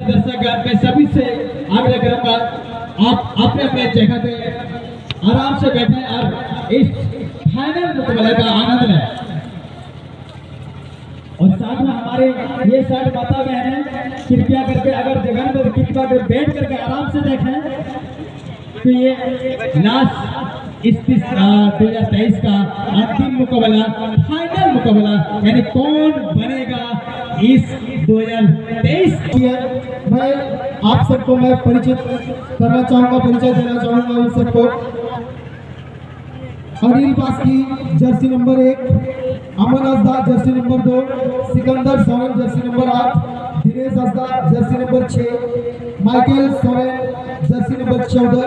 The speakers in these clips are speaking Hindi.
दर्शक मैं सभी से आग्रह करूँगा, आप अपने अपने जगह पे आराम से बैठे और इस फाइनल मुकाबले का आनंद लें। और साथ में हमारे ये साइड माता बहन कृपया करके अगर जगह पर कृपया कर बैठ करके आराम से देखें तो ये लास्ट इस दो हज़ार तेईस का अंतिम मुकाबला फाइनल मुकाबला, यानी कौन बनेगा इस 2023 मैं आप सबको मैं परिचित करना चाहूँगा, परिचय देना चाहूँगा उन सबको। अनिल बास्की जर्सी नंबर एक। अमन हसदा जर्सी नंबर दो। सिकंदर सोरेन, जर्सी नंबर आठ। दिनेश हसदा जर्सी नंबर छः माइकल सोरेन, जर्सी नंबर चौदह।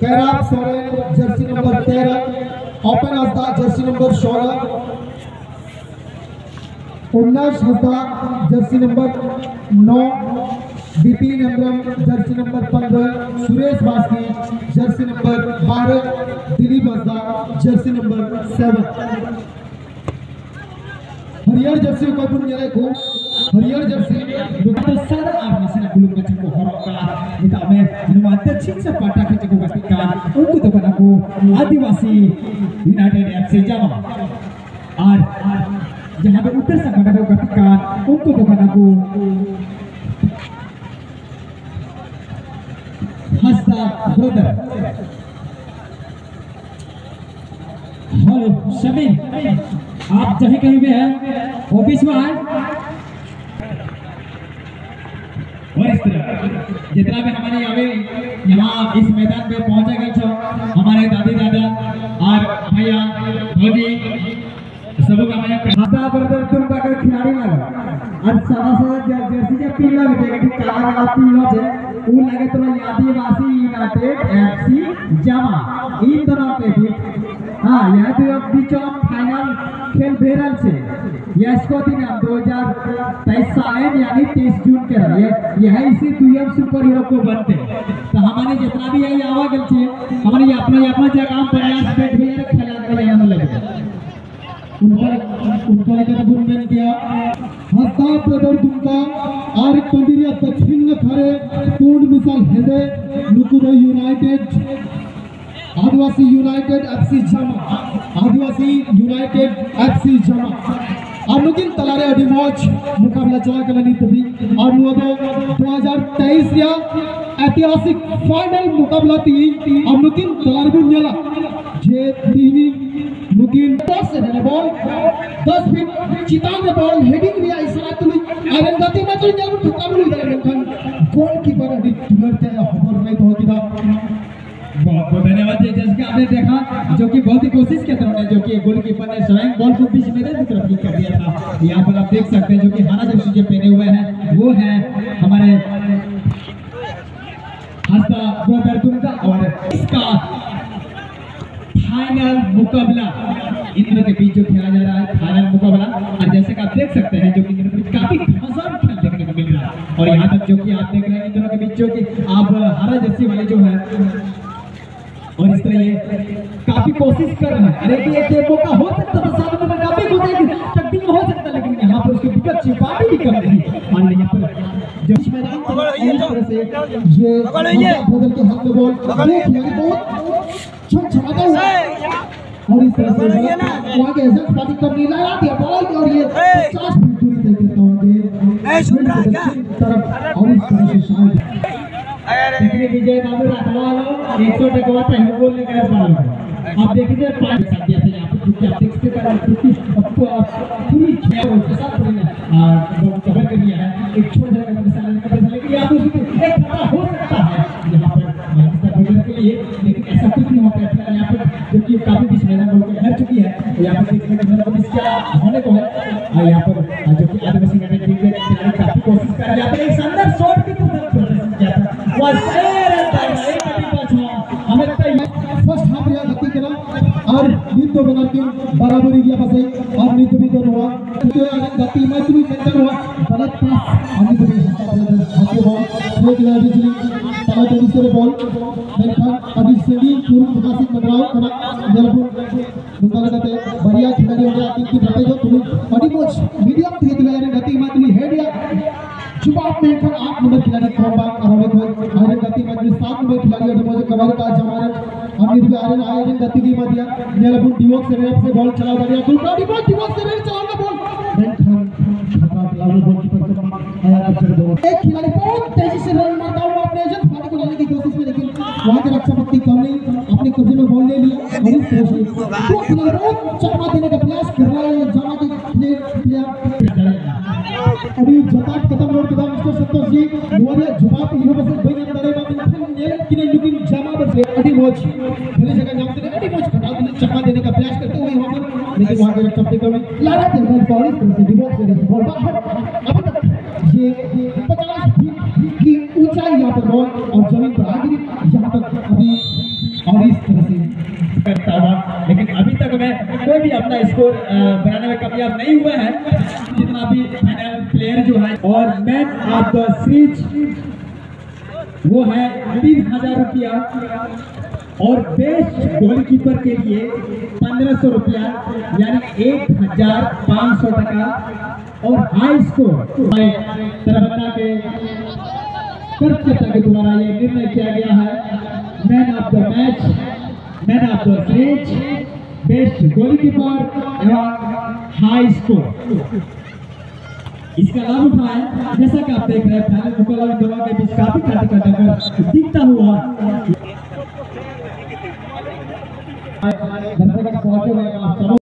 कैराब सोरेन, जर्सी नंबर तेरह। ओपन हसदा जर्सी नंबर सोलह। उन्नाश हसदा जर्सी नंबर नौ बिपिन हेम्ब्रम जर्सी नंबर पंद्रह, सुरेश बास्की जर्सी नंबर बारह, Dilip Hasda jersey number seven. हरियर जर्सी को को हरियर जर्सी तो सर आप नसना kulung ka ciko horoka kita me nuwante chinsa pata ka ciko katika untuk to kana ko Adivasi United FC जमा और जहाँ पे उत्तर संगठन को कतिका उनको तो kana ko हस्ता ब्रदर हेलो शमीन आप जहीं कहीं भी हैं ऑफ़िस में आए जितना भी हमारे अभी यहाँ इस मैदान पे पहुँचे गए हमारे दादी दादा और भैया भौजी सब का मैं खाता तुम का खिलाड़ी लगा और सादा सादा जर्सी के पीला बेटे के काला काला पीला छे उ लगे तो आदिवासी यूनाइटेड एफसी जमा इन दोनों पे भी हाँ। यहाँ तो अब बीच में फाइनल खेल भेरल छे ये इसको दिन 2023 साल है यानी 23 जून के रहे यह इसी दुनिया सुपर हीरो को बनते तो हमारे जितना भी यही आवा गल छे हमारे अपना अपना जगह प्रयास बैठ भी खेला के यहाँ लगे हेदे, नुकुरो यूनाइटेड, आदिवासी यूनाइटेड एफसी जमा, आदिवासी यूनाइटेड एफसी जमा। और नुकिन तलारे अडिमोज मुकाबला चला के लनी तभी। और नुदो 2023 या ऐतिहासिक फाइनल मुकाबला थी। और नुकिन तलारे बुनियाला जे तीनी नुकिन टॉस से देने बॉल। 10 फीट चितान बॉल। हेडिंग लिया इस तरह तुम आयरन गति में तो तो कि जो कि बहुत ही कोशिश किया था जो कि गोलकीपर ने स्वयं बॉल को बीच में की तरफ़ कर दिया था। यहाँ पर आप देख सकते हैं, जो कि हरा जर्सी जो पहने हुए हैं, वो है हमारे हस्ता और इसका फाइनल मुकाबला। इन दोनों के बीच जो खेला जा रहा है फाइनल मुकाबला। और जैसे कि आप देख सकते हैं जो कि इन के बीच काफ़ी घमासान खेल देखने को मिल रहा है। और यहाँ तक जो कि आप देख रहे हैं इन दोनों के बीच जो कि आप हरा जर्सी वाले जो है और इस तरह ये काफ़ी कोशिश कर रहे हैं। अरे कि ये टेंपो का हो सकता था साथ में काफ़ी हो जाएगी तकदीर हो सकता है लेकिन यहाँ पर उसके विकट छिपाटी भी कर रही है। और यहाँ पर जो मैदान से ये बदल के हाथ में बॉल। बहुत छम छमाता हुआ और इस तरह से वहाँ के एजेंट पार्टी नहीं लगा दिया बॉल और ये 50 फीट दूरी तय करता हुआ ए, सुन रहा क्या? तरफ़ और इस तरह से शायद देखिए विजय बाबू राठवा एक सौ टका पहले गोल लेकर पालो आप देखिए पाँच साथ दिया था पर क्योंकि आप देख सकते हैं आपको पूरी खेल उसके साथ पूरी कवर कर लिया है एक छोटा कि काफ़ी बीच मैदान बोल के हर चुकी है। तो यहाँ पर देखने का मतलब इसका होने को है। और यहाँ पर जो कि आदिवासी यूनाइटेड टीम के खिलाड़ी काफ़ी कोशिश कर रहे हैं। एक शानदार शॉट की तरफ़ प्रदर्शन किया था और शेर एक हमें लगता है फ़र्स्ट हाफ़ गति और नित्य बना के बराबरी गया बसे और भी दोनों हुआ। तो गति में भी बेहतर हुआ। गलत पास तो भी बॉल एक तो दूसरे बॉल। मेरे खान अभी सेडी पूर्व प्रकाशित मनराव करा जलपुर उनका लगाते बढ़िया खिलाड़ी हो गया तीन की जो तुम्हें बड़ी कोच मीडियम थे दिलाया गति में तुम्हें हेड या जुबाब में कर आप नंबर खिलाड़ी कॉम्बा अरोबिक है। आयरन गति में सात नंबर खिलाड़ी और मुझे कवर का हमारे अमीर भी आयरन आयरन गति की मध्य नेलबुन डिवॉक से रेप से बॉल चला दिया दूसरा डिवॉक डिवॉक से रेप चला बॉल। खतरा खिलाड़ी गोलकीपर का आया कर दो। एक मोच। भले जगह नाम तेरे अडी मोच खटा दिले चकमा देने का प्रयास करते हुए वहाँ पर। लेकिन वहाँ के रक्षा पक्ति में लारा बॉल इस तरह से से बॉल बाहर अब तक ये 50 फीट की ऊंचाई यहाँ पर बॉल और ज़मीन पर आ यहाँ तक अभी और इस तरह से करता हुआ। लेकिन अभी तक मैं कोई भी अपना स्कोर बनाने में कामयाब नहीं हुआ है। जितना भी प्लेयर जो है, और मैन ऑफ़ द सीरीज़ वो है तीन हज़ार रुपया। और बेस्ट गोलकीपर के लिए पंद्रह सौ रुपया, यानी एक हज़ार पाँच सौ टका। और हाई स्कोर तरबना के कर्तव्यता के द्वारा ये निर्णय किया गया है। Man of the match man of the series best goalkeeper एवं हाई स्कोर इसका लाभ उठाएँ। जैसा कि आप देख रहे हैं दोनों के बीच काफ़ी दिखता हुआ। घर तक पहुँचे हुए